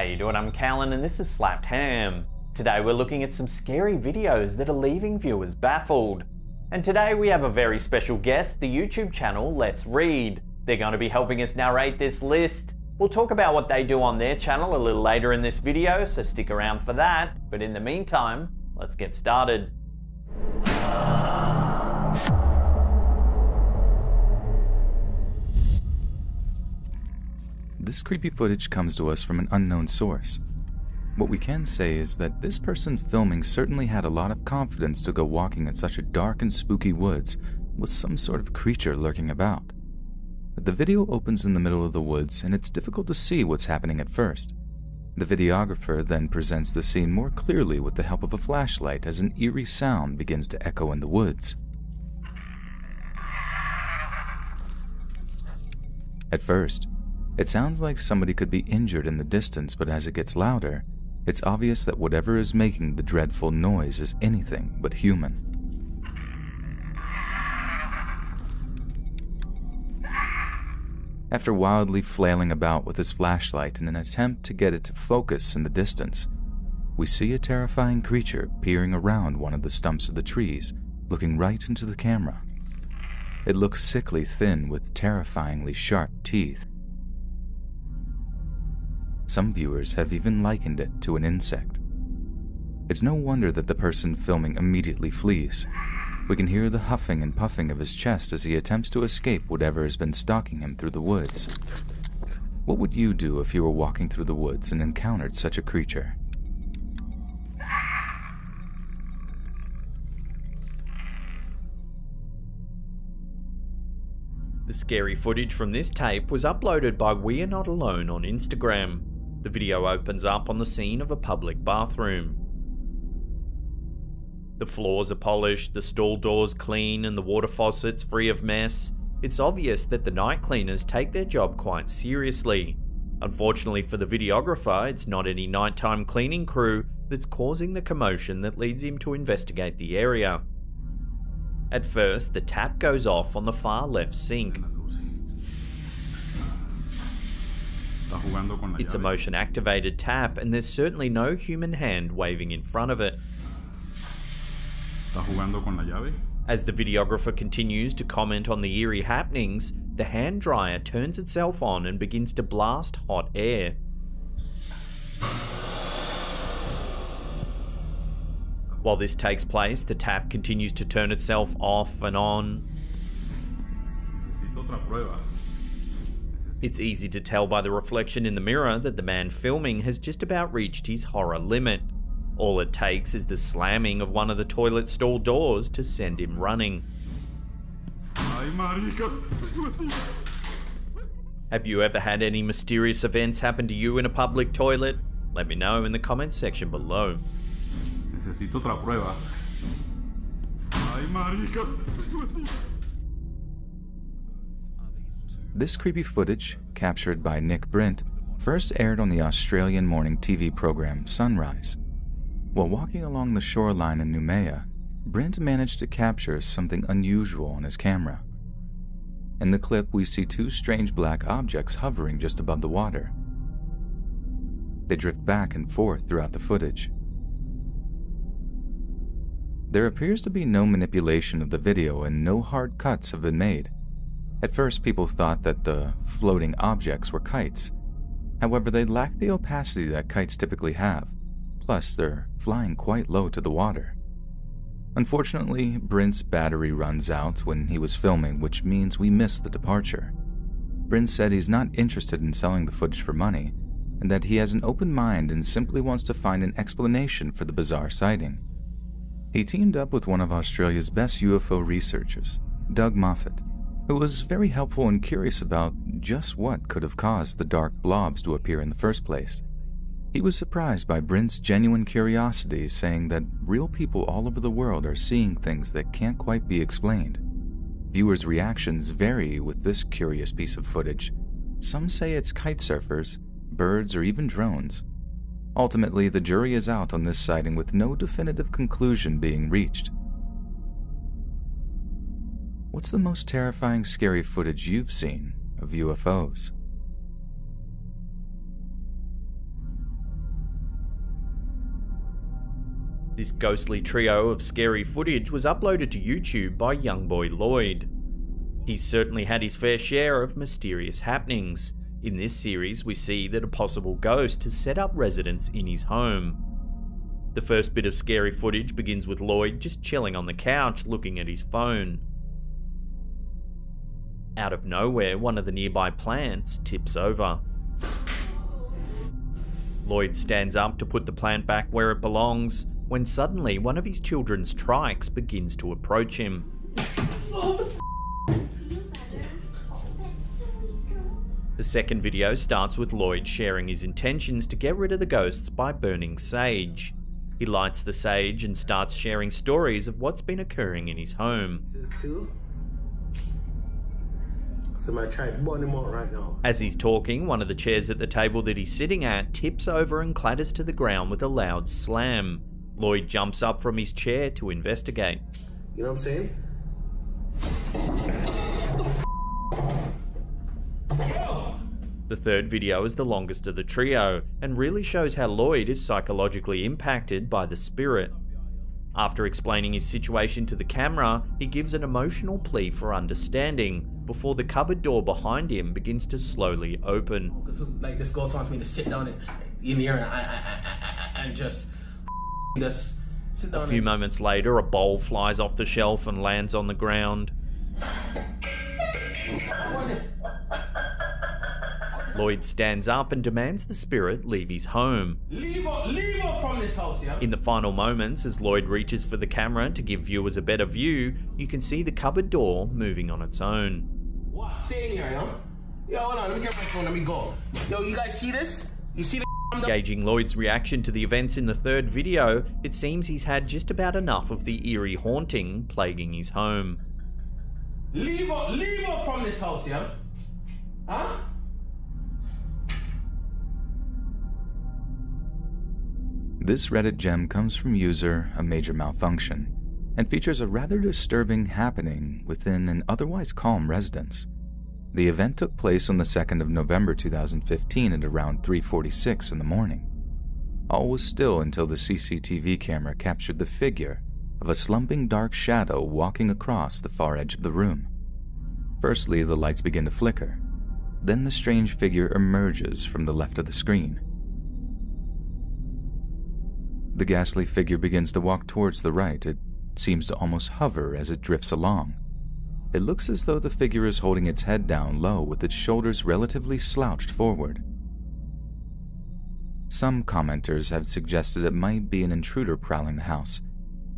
How you doing? I'm Callan and this is Slapped Ham. Today we're looking at some scary videos that are leaving viewers baffled. And today we have a very special guest, the YouTube channel Let's Read. They're going to be helping us narrate this list. We'll talk about what they do on their channel a little later in this video, so stick around for that. But in the meantime, let's get started. This creepy footage comes to us from an unknown source. What we can say is that this person filming certainly had a lot of confidence to go walking in such a dark and spooky woods with some sort of creature lurking about. The video opens in the middle of the woods and it's difficult to see what's happening at first. The videographer then presents the scene more clearly with the help of a flashlight as an eerie sound begins to echo in the woods. At first, it sounds like somebody could be injured in the distance, but as it gets louder, it's obvious that whatever is making the dreadful noise is anything but human. After wildly flailing about with his flashlight in an attempt to get it to focus in the distance, we see a terrifying creature peering around one of the stumps of the trees, looking right into the camera. It looks sickly thin with terrifyingly sharp teeth. Some viewers have even likened it to an insect. It's no wonder that the person filming immediately flees. We can hear the huffing and puffing of his chest as he attempts to escape whatever has been stalking him through the woods. What would you do if you were walking through the woods and encountered such a creature? The scary footage from this tape was uploaded by We Are Not Alone on Instagram. The video opens up on the scene of a public bathroom. The floors are polished, the stall doors clean, and the water faucets free of mess. It's obvious that the night cleaners take their job quite seriously. Unfortunately for the videographer, it's not any nighttime cleaning crew that's causing the commotion that leads him to investigate the area. At first, the tap goes off on the far left sink. It's a motion activated tap, and there's certainly no human hand waving in front of it. As the videographer continues to comment on the eerie happenings, the hand dryer turns itself on and begins to blast hot air. While this takes place, the tap continues to turn itself off and on. It's easy to tell by the reflection in the mirror that the man filming has just about reached his horror limit. All it takes is the slamming of one of the toilet stall doors to send him running. Have you ever had any mysterious events happen to you in a public toilet? Let me know in the comments section below. Necesito otra prueba. Ay, marica. This creepy footage, captured by Nick Brent, first aired on the Australian morning TV program Sunrise. While walking along the shoreline in Noumea, Brent managed to capture something unusual on his camera. In the clip, we see two strange black objects hovering just above the water. They drift back and forth throughout the footage. There appears to be no manipulation of the video and no hard cuts have been made. At first, people thought that the floating objects were kites. However, they lack the opacity that kites typically have, plus, they're flying quite low to the water. Unfortunately, Brent's battery runs out when he was filming, which means we missed the departure. Brent said he's not interested in selling the footage for money, and that he has an open mind and simply wants to find an explanation for the bizarre sighting. He teamed up with one of Australia's best UFO researchers, Doug Moffat, who was very helpful and curious about just what could have caused the dark blobs to appear in the first place. He was surprised by Brent's genuine curiosity, saying that real people all over the world are seeing things that can't quite be explained. Viewers' reactions vary with this curious piece of footage. Some say it's kite surfers, birds, or even drones. Ultimately, the jury is out on this sighting with no definitive conclusion being reached. What's the most terrifying scary footage you've seen of UFOs? This ghostly trio of scary footage was uploaded to YouTube by young boy Lloyd. He's certainly had his fair share of mysterious happenings. In this series, we see that a possible ghost has set up residence in his home. The first bit of scary footage begins with Lloyd just chilling on the couch looking at his phone. Out of nowhere, one of the nearby plants tips over. Lloyd stands up to put the plant back where it belongs, when suddenly one of his children's trikes begins to approach him. The second video starts with Lloyd sharing his intentions to get rid of the ghosts by burning sage. He lights the sage and starts sharing stories of what's been occurring in his home. So I try to burn him out right now. As he's talking, one of the chairs at the table that he's sitting at tips over and clatters to the ground with a loud slam. Lloyd jumps up from his chair to investigate. You know what I'm saying? The third video is the longest of the trio and really shows how Lloyd is psychologically impacted by the spirit. After explaining his situation to the camera, he gives an emotional plea for understanding before the cupboard door behind him begins to slowly open. Oh, like this ghost wants me to sit down in, here and, I, I, I, just just sit down. A few moments later, a bowl flies off the shelf and lands on the ground. Lloyd stands up and demands the spirit leave his home. Leave her, leave her from this house, yeah? In the final moments, as Lloyd reaches for the camera to give viewers a better view, you can see the cupboard door moving on its own. What? Stay in here, you know? Yo, hold on, let me get my phone, let me go. Yo, you guys see this? You see the Gauging Lloyd's reaction to the events in the third video, it seems he's had just about enough of the eerie haunting plaguing his home. Leave her, leave her from this house, yeah? Huh? This Reddit gem comes from user A Major Malfunction and features a rather disturbing happening within an otherwise calm residence. The event took place on the 2nd of November 2015 at around 3:46 in the morning. All was still until the CCTV camera captured the figure of a slumping dark shadow walking across the far edge of the room. Firstly, the lights begin to flicker. Then the strange figure emerges from the left of the screen. The ghastly figure begins to walk towards the right. It seems to almost hover as it drifts along. It looks as though the figure is holding its head down low with its shoulders relatively slouched forward. Some commenters have suggested it might be an intruder prowling the house.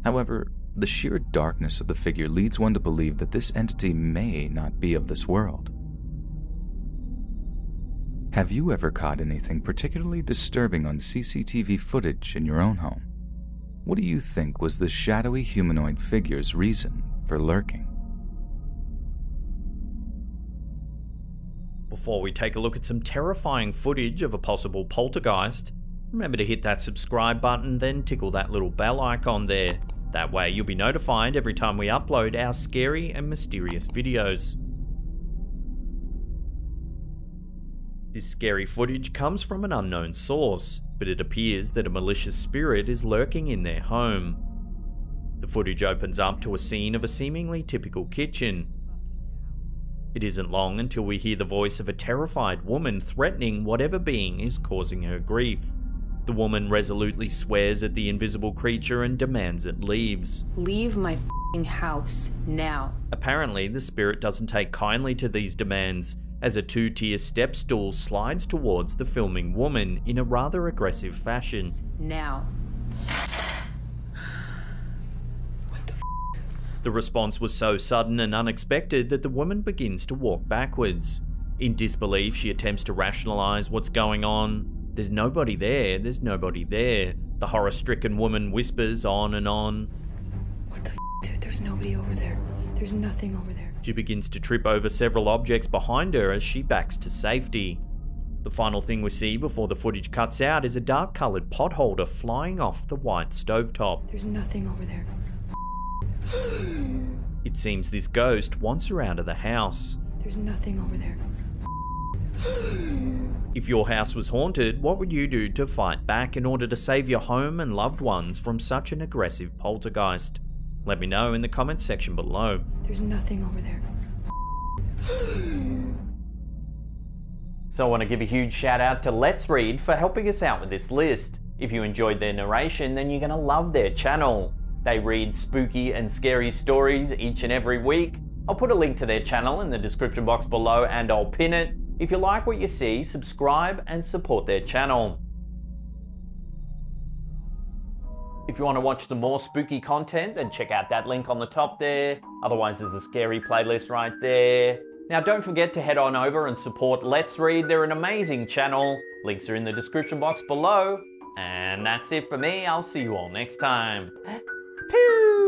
However, the sheer darkness of the figure leads one to believe that this entity may not be of this world. Have you ever caught anything particularly disturbing on CCTV footage in your own home? What do you think was the shadowy humanoid figure's reason for lurking? Before we take a look at some terrifying footage of a possible poltergeist, remember to hit that subscribe button, then tickle that little bell icon there. That way you'll be notified every time we upload our scary and mysterious videos. This scary footage comes from an unknown source, but it appears that a malicious spirit is lurking in their home. The footage opens up to a scene of a seemingly typical kitchen. It isn't long until we hear the voice of a terrified woman threatening whatever being is causing her grief. The woman resolutely swears at the invisible creature and demands it leaves. Leave my house now. Apparently, the spirit doesn't take kindly to these demands as a two tier step stool slides towards the filming woman in a rather aggressive fashion. Now. What the The response was so sudden and unexpected that the woman begins to walk backwards. In disbelief, she attempts to rationalize what's going on. There's nobody there, there's nobody there. The horror stricken woman whispers on and on. What the dude? There's nobody over there. There's nothing over there. She begins to trip over several objects behind her as she backs to safety. The final thing we see before the footage cuts out is a dark coloured pot holder flying off the white stovetop. There's nothing over there. it seems this ghost wants her out of the house. There's nothing over there. If your house was haunted, what would you do to fight back in order to save your home and loved ones from such an aggressive poltergeist? Let me know in the comments section below. There's nothing over there. So I want to give a huge shout out to Let's Read for helping us out with this list. If you enjoyed their narration, then you're going to love their channel. They read spooky and scary stories each and every week. I'll put a link to their channel in the description box below and I'll pin it. If you like what you see, subscribe and support their channel. If you want to watch some more spooky content, then check out that link on the top there. Otherwise, there's a scary playlist right there. Now, don't forget to head on over and support Let's Read. They're an amazing channel. Links are in the description box below. And that's it for me. I'll see you all next time. Pew!